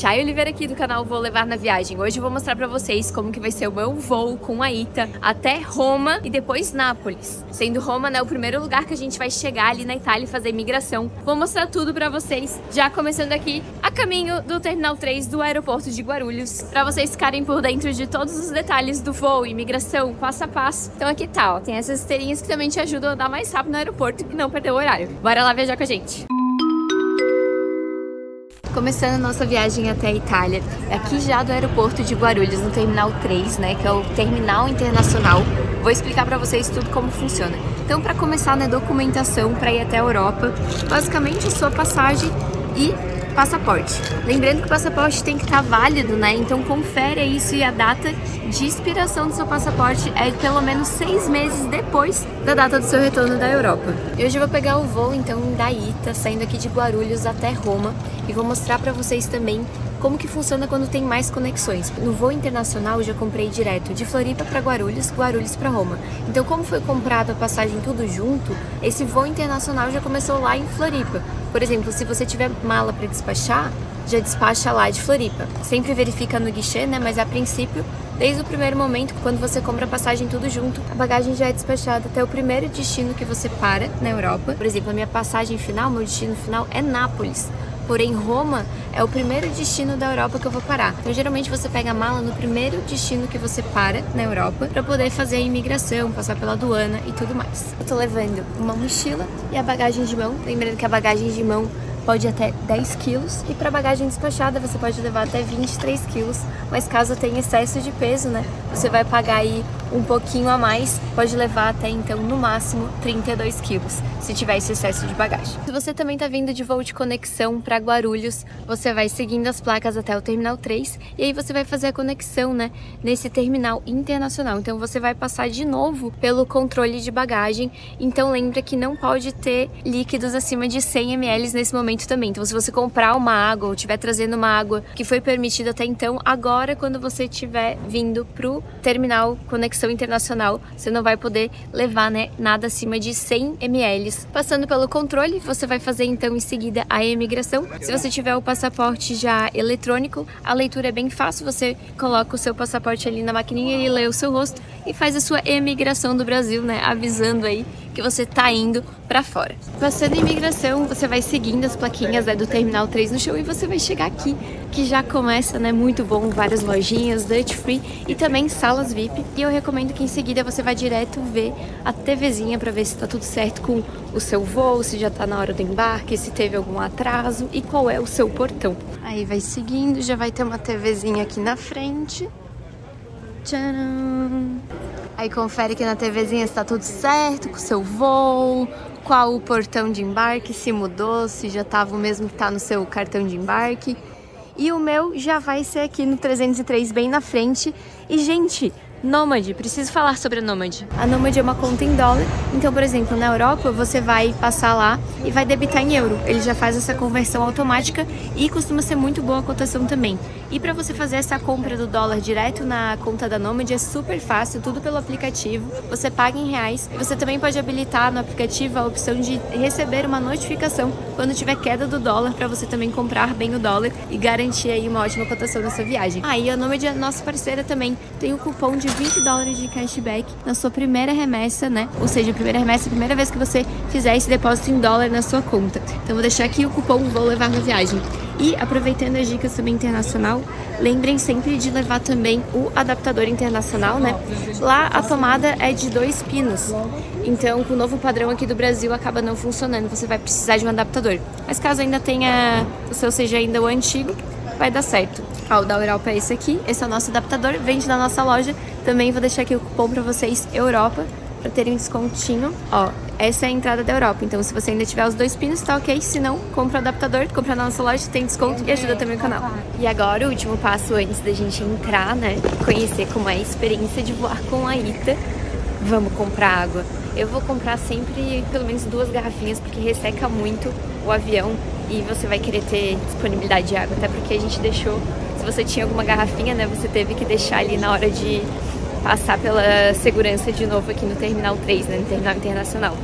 Chay Oliveira aqui do canal Vou Levar na Viagem. Hoje eu vou mostrar pra vocês como que vai ser o meu voo com a Ita até Roma e depois Nápoles. Sendo Roma, né, o primeiro lugar que a gente vai chegar ali na Itália e fazer imigração. Vou mostrar tudo pra vocês, já começando aqui a caminho do Terminal 3 do aeroporto de Guarulhos, pra vocês ficarem por dentro de todos os detalhes do voo, imigração, passo a passo. Então aqui tá, ó, tem essas esteirinhas que também te ajudam a andar mais rápido no aeroporto e não perder o horário. Bora lá viajar com a gente! Começando a nossa viagem até a Itália, aqui já do aeroporto de Guarulhos, no Terminal 3, né, que é o Terminal Internacional. Vou explicar para vocês tudo como funciona. Então, para começar, né, documentação para ir até a Europa, basicamente a sua passagem e passaporte. Lembrando que o passaporte tem que estar válido, né? Então confere isso e a data de expiração do seu passaporte é pelo menos seis meses depois da data do seu retorno da Europa. E hoje eu vou pegar o voo então da Ita, saindo aqui de Guarulhos até Roma e vou mostrar para vocês também como que funciona quando tem mais conexões. No voo internacional eu já comprei direto de Floripa para Guarulhos, Guarulhos para Roma. Então como foi comprado a passagem tudo junto, esse voo internacional já começou lá em Floripa. Por exemplo, se você tiver mala para despachar, já despacha lá de Floripa. Sempre verifica no guichê, né? Mas a princípio, desde o primeiro momento, quando você compra a passagem tudo junto, a bagagem já é despachada até o primeiro destino que você para na Europa. Por exemplo, a minha passagem final, meu destino final é Nápoles. Porém, Roma é o primeiro destino da Europa que eu vou parar. Então, geralmente você pega a mala no primeiro destino que você para na Europa para poder fazer a imigração, passar pela aduana e tudo mais. Eu tô levando uma mochila e a bagagem de mão. Lembrando que a bagagem de mão pode até 10 quilos e para bagagem despachada você pode levar até 23 quilos, mas caso tenha excesso de peso, né, você vai pagar aí um pouquinho a mais, pode levar até então no máximo 32 quilos, se tiver esse excesso de bagagem. Se você também está vindo de voo de conexão para Guarulhos, você vai seguindo as placas até o terminal 3 e aí você vai fazer a conexão, né, nesse terminal internacional. Então você vai passar de novo pelo controle de bagagem. Então lembra que não pode ter líquidos acima de 100 ml nesse momento também. Então se você comprar uma água ou estiver trazendo uma água que foi permitida até então, agora quando você estiver vindo pro terminal conexão internacional, você não vai poder levar né, nada acima de 100 ml. Passando pelo controle, você vai fazer então em seguida a imigração. Se você tiver o passaporte já eletrônico, a leitura é bem fácil, você coloca o seu passaporte ali na maquininha, ele lê o seu rosto e faz a sua imigração do Brasil, né, avisando aí que você tá indo para fora. Passando em imigração, você vai seguindo as plaquinhas né, do Terminal 3 no show e você vai chegar aqui, que já começa, né, muito bom, várias lojinhas, Dutch Free e também salas VIP. E eu recomendo que em seguida você vá direto ver a TVzinha para ver se tá tudo certo com o seu voo, se já tá na hora do embarque, se teve algum atraso e qual é o seu portão. Aí vai seguindo, já vai ter uma TVzinha aqui na frente. Tcharam! Aí confere que na TVzinha está tudo certo com o seu voo, qual o portão de embarque, se mudou, se já estava o mesmo que está no seu cartão de embarque. E o meu já vai ser aqui no 303 bem na frente. E gente, Nômade, preciso falar sobre a Nômade. A Nômade é uma conta em dólar, então, por exemplo, na Europa você vai passar lá e vai debitar em euro. Ele já faz essa conversão automática e costuma ser muito boa a cotação também. E para você fazer essa compra do dólar direto na conta da Nômade é super fácil, tudo pelo aplicativo. Você paga em reais. Você também pode habilitar no aplicativo a opção de receber uma notificação quando tiver queda do dólar para você também comprar bem o dólar e garantir aí uma ótima cotação na sua viagem. Aí ah, a Nômade é nossa parceira também. Tem o cupom de 20 dólares de cashback na sua primeira remessa, né? Ou seja, a primeira remessa a primeira vez que você fizer esse depósito em dólar na sua conta. Então vou deixar aqui o cupom Vou Levar na Viagem. E aproveitando as dicas também internacional, lembrem sempre de levar também o adaptador internacional, né? Lá a tomada é de dois pinos, então com o novo padrão aqui do Brasil acaba não funcionando, você vai precisar de um adaptador. Mas caso ainda tenha, o seu seja ainda o antigo, vai dar certo. Ó, o da Europa é esse aqui, esse é o nosso adaptador, vende na nossa loja. Também vou deixar aqui o cupom para vocês, Europa, para terem um descontinho. Ó, essa é a entrada da Europa, então se você ainda tiver os dois pinos, tá ok. Se não, compra o adaptador, compra na nossa loja, tem desconto e ajuda também o canal. E agora, o último passo antes da gente entrar, né, conhecer como é a experiência de voar com a Ita. Vamos comprar água. Eu vou comprar sempre pelo menos duas garrafinhas, porque resseca muito o avião e você vai querer ter disponibilidade de água, até porque a gente deixou, se você tinha alguma garrafinha, né, você teve que deixar ali na hora de passar pela segurança de novo aqui no Terminal 3, né, no Terminal Internacional.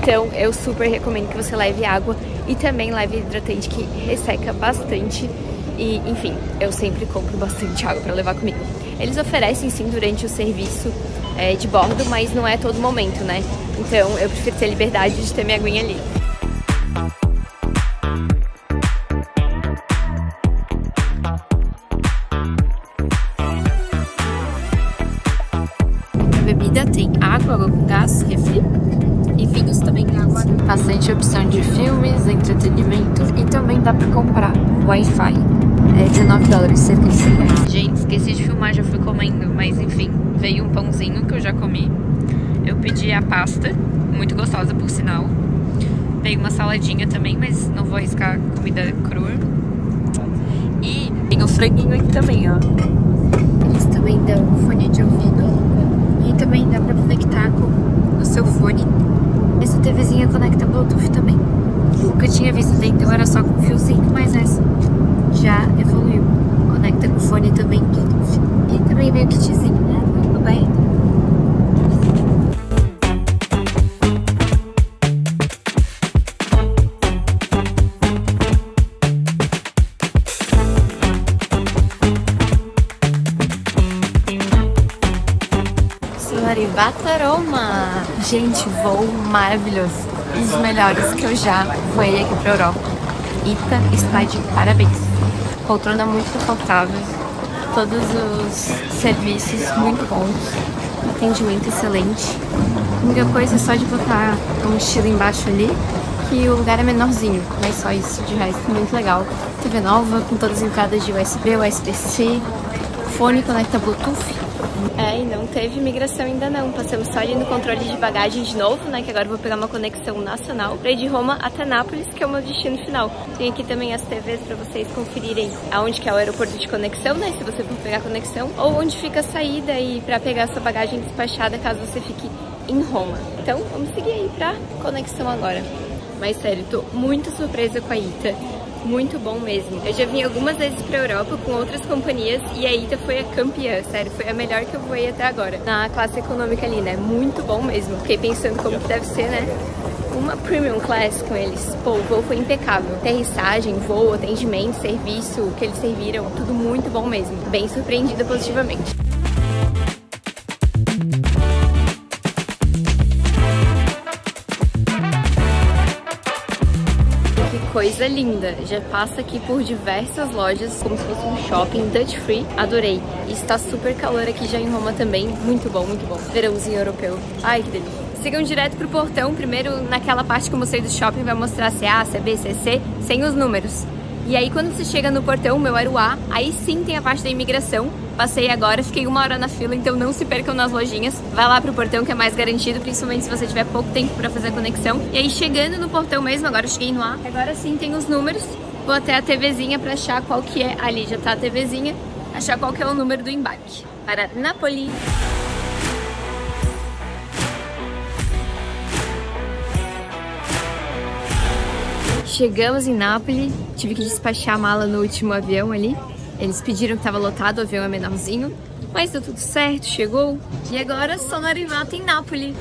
Então eu super recomendo que você leve água e também leve hidratante que resseca bastante E, enfim, eu sempre compro bastante água para levar comigo. Eles oferecem sim durante o serviço é, de bordo, mas não é todo momento, né? Então eu prefiro ter liberdade de ter minha aguinha ali. Tem água, água com gás, refri e vinhos também. Bastante opção de filmes, entretenimento e também dá para comprar Wi-Fi. É 19 dólares, cerca de 100 reais. Gente, esqueci de filmar, já fui comendo, mas enfim, veio um pãozinho que eu já comi. Eu pedi a pasta, muito gostosa por sinal. Veio uma saladinha também, mas não vou arriscar comida crua. E tem o franguinho aqui também, ó. Eles também dão fone de ouvido. Também dá pra conectar com o seu fone. Essa TVzinha conecta Bluetooth também. Nunca tinha visto até então, era só com fiozinho, mas essa já evoluiu. Conecta com fone também Bluetooth. E também veio o kitzinho, né? Muito bem. Bataroma! Gente, voo maravilhoso. Um dos melhores que eu já voei aqui pra Europa. Ita está de parabéns. Poltrona muito confortável. Todos os serviços muito bons. Atendimento excelente. A única coisa é só de botar a mochila embaixo ali, que o lugar é menorzinho. Mas só isso, de resto, muito legal. TV nova, com todas as entradas de USB, USB-C. Fone conecta Bluetooth é, e não teve migração ainda não. Passamos só ali no controle de bagagem de novo, né? Que agora eu vou pegar uma conexão nacional pra ir de Roma até Nápoles, que é o meu destino final. Tem aqui também as TVs pra vocês conferirem aonde que é o aeroporto de conexão, né? Se você for pegar conexão, ou onde fica a saída e pra pegar sua bagagem despachada caso você fique em Roma. Então, vamos seguir aí pra conexão agora. Mas sério, tô muito surpresa com a Ita muito bom mesmo. Eu já vim algumas vezes pra Europa com outras companhias e a Ita foi a campeã, sério, foi a melhor que eu voei até agora. Na classe econômica ali, né? Muito bom mesmo. Fiquei pensando como que deve ser, né? Uma premium class com eles. Pô, o voo foi impecável. Aterrissagem, voo, atendimento, serviço, que eles serviram, tudo muito bom mesmo. Bem surpreendida positivamente. Coisa linda. Já passa aqui por diversas lojas, como se fosse um shopping Dutch Free. Adorei. E está super calor aqui já em Roma também. Muito bom, muito bom. Verãozinho europeu. Ai, que delícia. Sigam direto pro portão. Primeiro, naquela parte que eu mostrei do shopping, vai mostrar se é A, se é B, se é C, sem os números. E aí, quando você chega no portão, meu era o A, aí sim tem a parte da imigração. Passei agora, fiquei uma hora na fila, então não se percam nas lojinhas. Vai lá pro portão que é mais garantido, principalmente se você tiver pouco tempo para fazer a conexão. E aí chegando no portão mesmo, agora eu cheguei no A, agora sim tem os números. Vou até a TVzinha para achar qual que é, ali já tá a TVzinha, achar qual que é o número do embarque. Para Napoli. Chegamos em Nápoles, tive que despachar a mala no último avião ali. Eles pediram que estava lotado, o avião é menorzinho, mas deu tudo certo, chegou. E agora sono arrivato em Nápoles.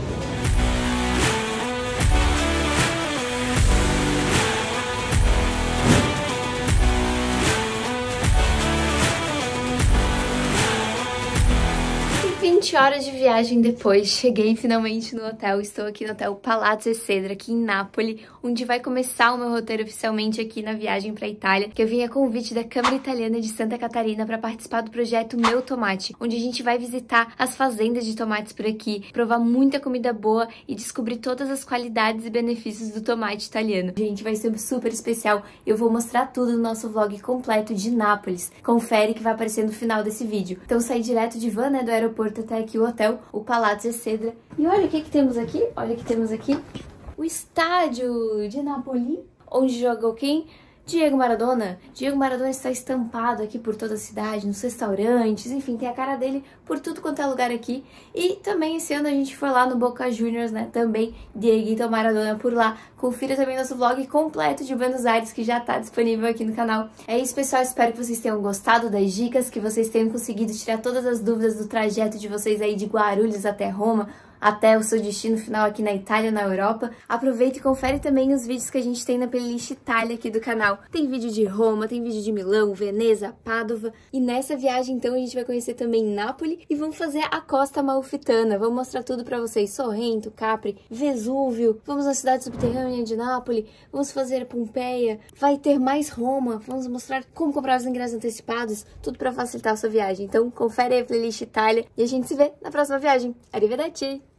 20 horas de viagem depois, cheguei finalmente no hotel. Estou aqui no Hotel Palazzo Cedra, aqui em Nápoles, onde vai começar o meu roteiro oficialmente aqui na viagem para Itália, que eu vim a convite da Câmara Italiana de Santa Catarina para participar do projeto Meu Tomate, onde a gente vai visitar as fazendas de tomates por aqui, provar muita comida boa e descobrir todas as qualidades e benefícios do tomate italiano. Gente, vai ser super especial. Eu vou mostrar tudo no nosso vlog completo de Nápoles. Confere que vai aparecer no final desse vídeo. Então saí direto de van, né, do aeroporto até aqui o hotel, o Palazzo Cedra. E olha o que que temos aqui, olha o que temos aqui o estádio de Napoli, onde jogou quem? Diego Maradona. Diego Maradona está estampado aqui por toda a cidade, nos restaurantes, enfim, tem a cara dele por tudo quanto é lugar aqui. E também esse ano a gente foi lá no Boca Juniors, né? Também Dieguito Maradona por lá. Confira também nosso vlog completo de Buenos Aires que já está disponível aqui no canal. É isso, pessoal. Espero que vocês tenham gostado das dicas, que vocês tenham conseguido tirar todas as dúvidas do trajeto de vocês aí de Guarulhos até Roma até o seu destino final aqui na Itália, na Europa. Aproveita e confere também os vídeos que a gente tem na playlist Itália aqui do canal. Tem vídeo de Roma, tem vídeo de Milão, Veneza, Pádua. E nessa viagem, então, a gente vai conhecer também Nápoles e vamos fazer a Costa Malfitana. Vamos mostrar tudo para vocês. Sorrento, Capri, Vesúvio. Vamos na cidade subterrânea de Nápoles. Vamos fazer Pompeia. Vai ter mais Roma. Vamos mostrar como comprar os ingressos antecipados. Tudo para facilitar a sua viagem. Então, confere a playlist Itália e a gente se vê na próxima viagem. Arrivederci!